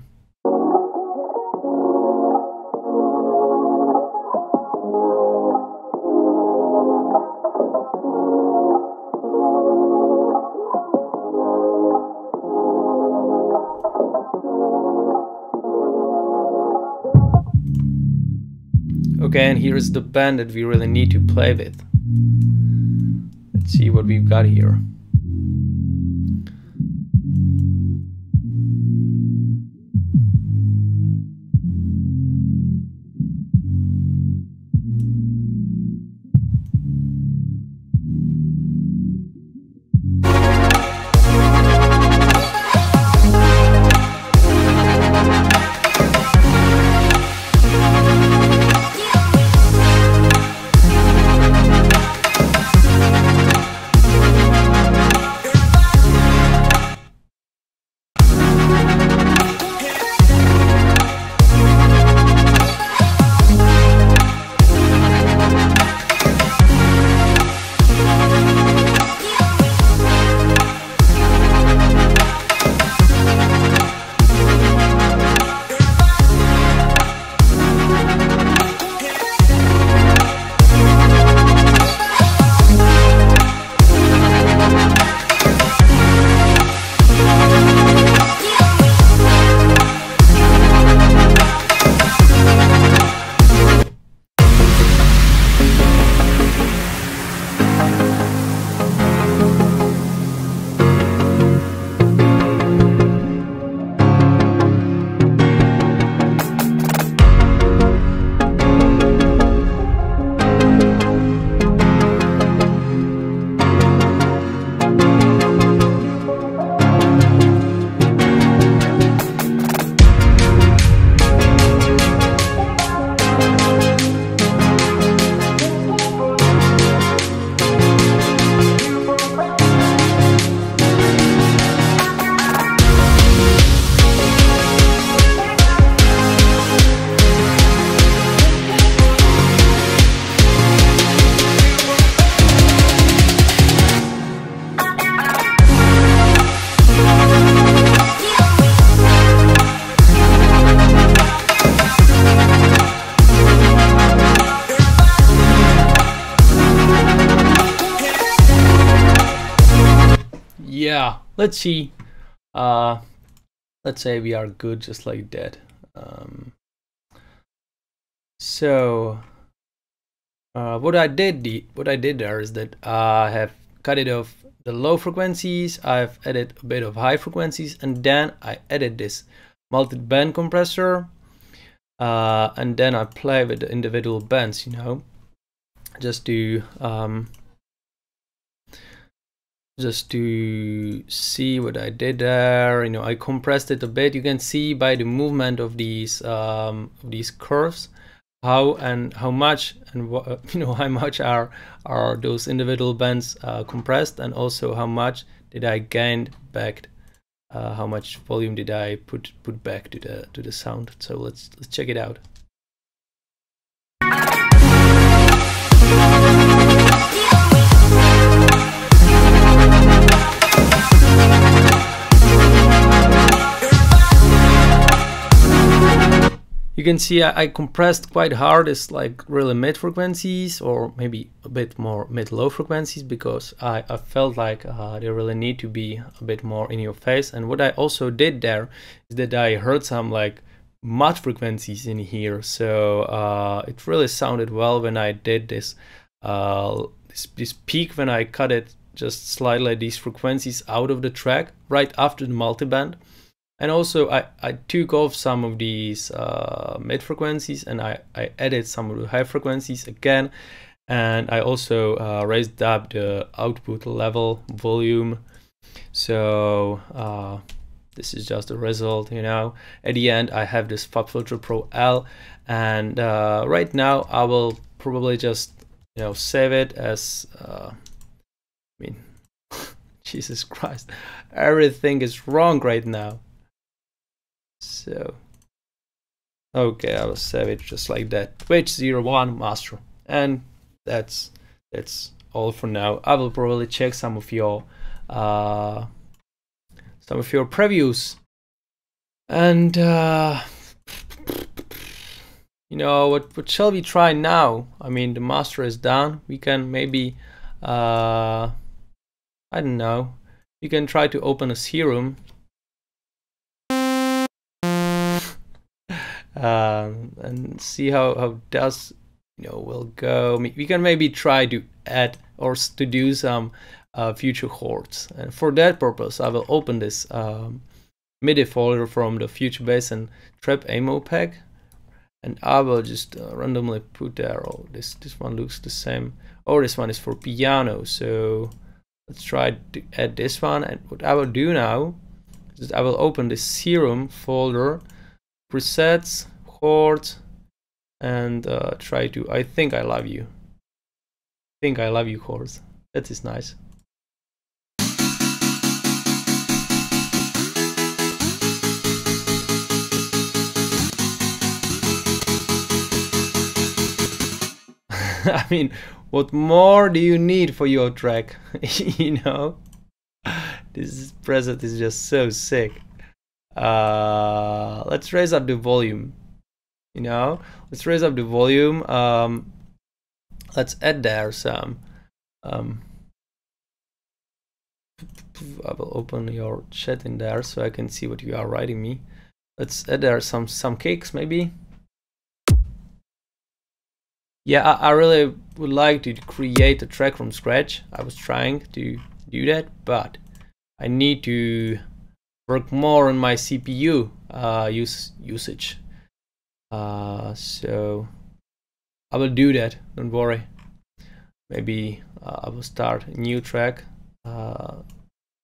Okay, and here is the band that we really need to play with. Let's see what we've got here. Let's see. Uh let's say we are good just like that um so uh what i did the what i did there is that i have cut it off the low frequencies i've added a bit of high frequencies and then i added this multi-band compressor uh and then i play with the individual bands you know just to um just to see what I did there. You know, I compressed it a bit. You can see by the movement of these um, of these curves how and how much and what <laughs> you know how much are are those individual bands uh, compressed and also how much did I gain back. Uh, how much volume did I put put back to the to the sound? So let's let's check it out. You can see I, I, compressed quite hard. It's like really mid frequencies or maybe a bit more mid low frequencies because I, I felt like uh, they really need to be a bit more in your face. And what I also did there is that I heard some like mud frequencies in here. So uh, it really sounded well when I did this, uh, this this peak when I cut it just slightly these frequencies out of the track right after the multiband and also I, I took off some of these uh, mid frequencies and I, I added some of the high frequencies again. And I also uh, raised up the output level volume. So uh, this is just the result you know. At the end I have this FabFilter Pro L. And uh, right now I will probably just you know save it as uh, I mean <laughs> Jesus Christ everything is wrong right now so, okay, I will save it just like that. Twitch 01 master. And that's that's all for now. I will probably check some of your uh, some of your previews. And uh, you know what what shall we try now? I mean the master is done. We can maybe uh, I don't know. We can try to open a Serum um, and see how how does you know will go. We can maybe try to add or to do some uh, future chords, and for that purpose, I will open this um, MIDI folder from the Future Bass and Trap Ammo pack, and I will just uh, randomly put there. Oh, this this one looks the same. Oh, this one is for piano, so let's try to add this one. And what I will do now is I will open the Serum folder presets, chords, and uh, try to, I think I love you. I think I love you chords. That is nice. <laughs> I mean, what more do you need for your track? <laughs> you know? This preset is just so sick uh, let's raise up the volume you know? Let's raise up the volume um, let's add there some um, I will open your chat in there so I can see what you are writing me. Let's add there some some kicks maybe. Yeah I, I really would like to create a track from scratch. I was trying to do that but I need to work more on my CPU uh, use usage. Uh, so I will do that. Don't worry. Maybe uh, I will start a new track uh,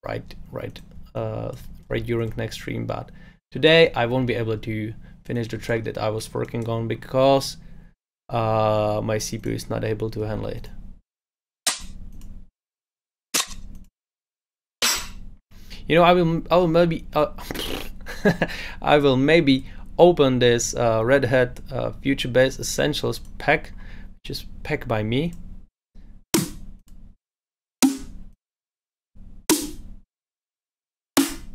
right right uh, right during next stream. But today I won't be able to finish the track that I was working on because uh, my CPU is not able to handle it. You know, I will, I will maybe, uh, <laughs> I will maybe open this uh, Redhead uh, Future Bass Essentials pack, which is packed by me.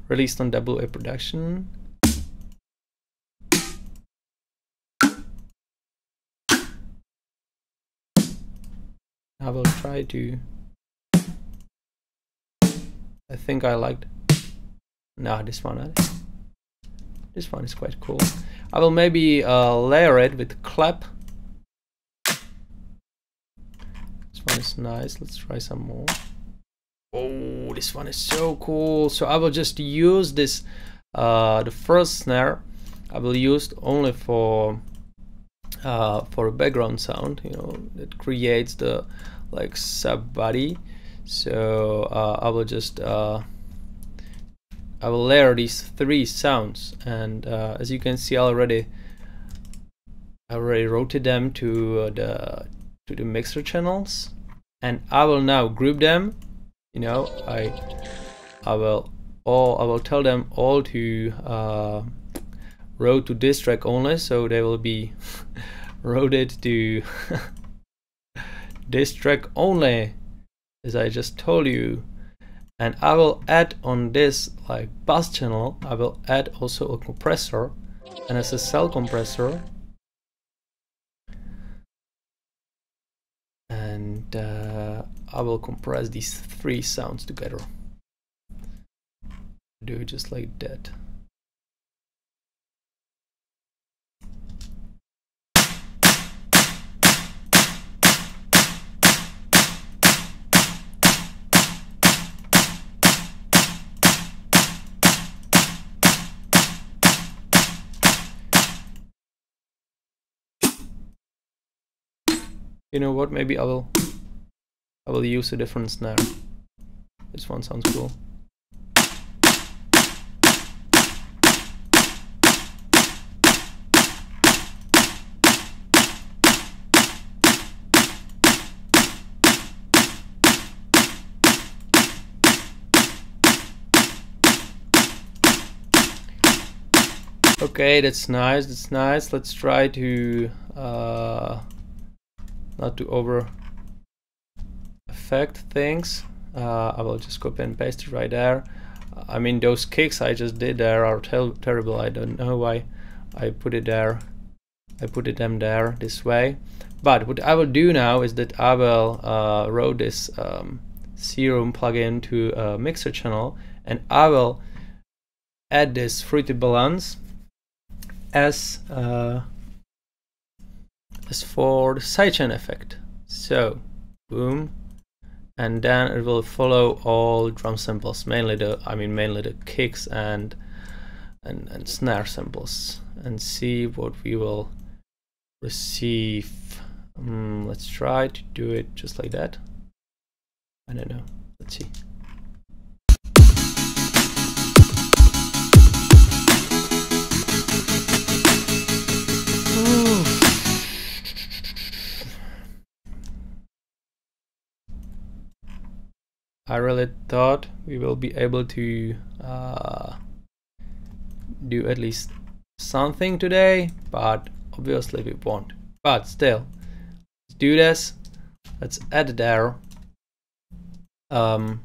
Released on WA Production. I will try to I think I liked no, this one. Uh, this one is quite cool. I will maybe uh, layer it with clap. This one is nice. Let's try some more. Oh, this one is so cool. So I will just use this, uh, the first snare. I will use only for uh, for a background sound. You know, it creates the like sub body. So uh, I will just uh, I will layer these three sounds and uh, as you can see already I already routed them to uh, the to the mixer channels and I will now group them you know I I will all I will tell them all to uh, route to this track only so they will be <laughs> routed to <laughs> this track only as I just told you and I will add on this like bus channel I will add also a compressor an SSL compressor. And uh, I will compress these three sounds together. Do it just like that. You know what? Maybe I will I will use a different snare. This one sounds cool. Okay, that's nice, that's nice. Let's try to uh, not to over affect things. Uh, I will just copy and paste it right there. I mean, those kicks I just did there are ter terrible. I don't know why I put it there. I put it them there this way. But what I will do now is that I will uh, route this um, Serum plugin to a mixer channel and I will add this Fruity Balance as uh, as for the sidechain effect. So, boom, and then it will follow all drum samples, mainly the, I mean, mainly the kicks and and, and snare samples, and see what we will receive. Um, let's try to do it just like that. I don't know. Let's see. I really thought we will be able to uh, do at least something today, but obviously we won't. But still, let's do this. Let's add there. Um,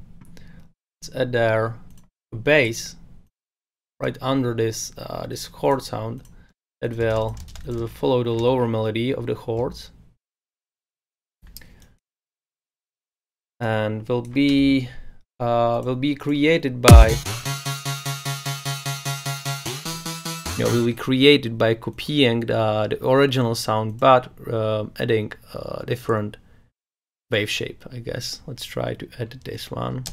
let's add there a bass right under this uh, this chord sound that will that will follow the lower melody of the chords. And will be uh, will be created by you know, will be created by copying the, the original sound but uh, adding a different wave shape I guess. Let's try to edit this one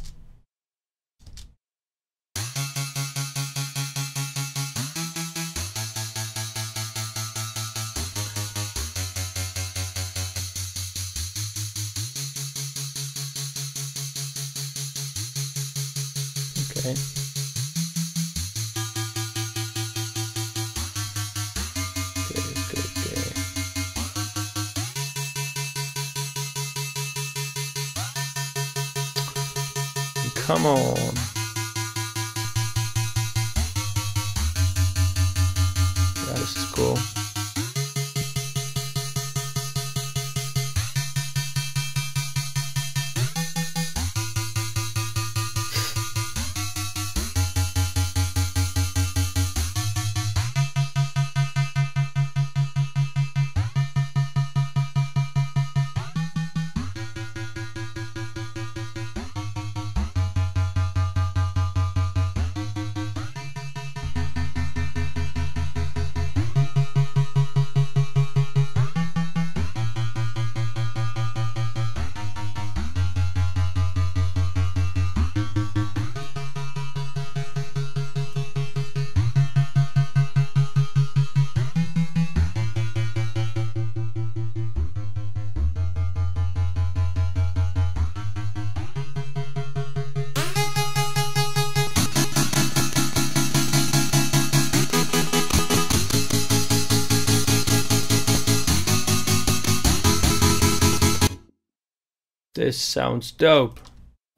This sounds dope.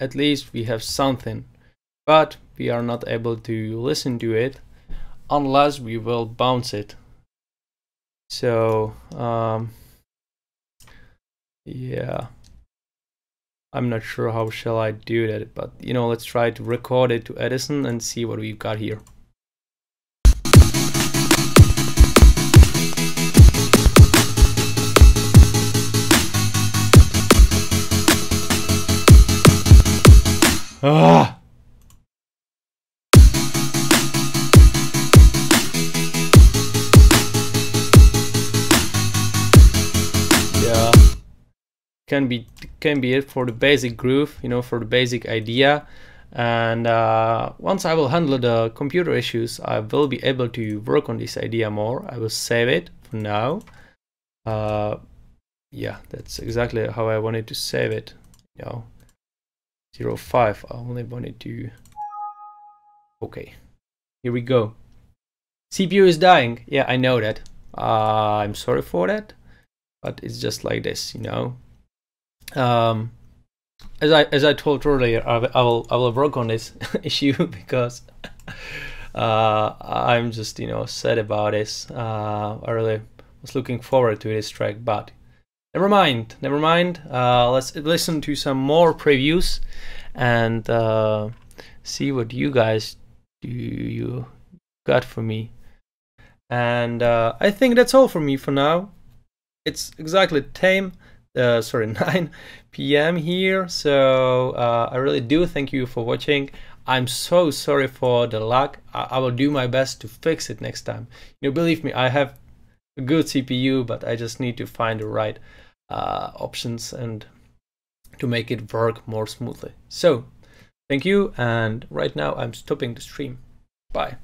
At least we have something. But we are not able to listen to it unless we will bounce it. So, um, yeah. I'm not sure how shall I do that, but you know, let's try to record it to Edison and see what we've got here. Ah! Yeah. Can be can be it for the basic groove, you know, for the basic idea. And uh, once I will handle the computer issues, I will be able to work on this idea more. I will save it for now. Uh, yeah, that's exactly how I wanted to save it. You know, 05. I only wanted to. Okay, here we go. CPU is dying. Yeah, I know that. Uh, I'm sorry for that, but it's just like this, you know. Um, as I as I told earlier, I, I will I will work on this <laughs> issue <laughs> because uh, I'm just you know sad about this. Uh, I really was looking forward to this track, but never mind, never mind. Uh, let's listen to some more previews and uh, see what you guys do you got for me. And uh, I think that's all for me for now. It's exactly time, uh, sorry, <laughs> 9 p.m. here. So uh, I really do thank you for watching. I'm so sorry for the lag. I, I will do my best to fix it next time. You know, believe me, I have a good CPU, but I just need to find the right uh, options and to make it work more smoothly. So thank you. And right now I'm stopping the stream. Bye.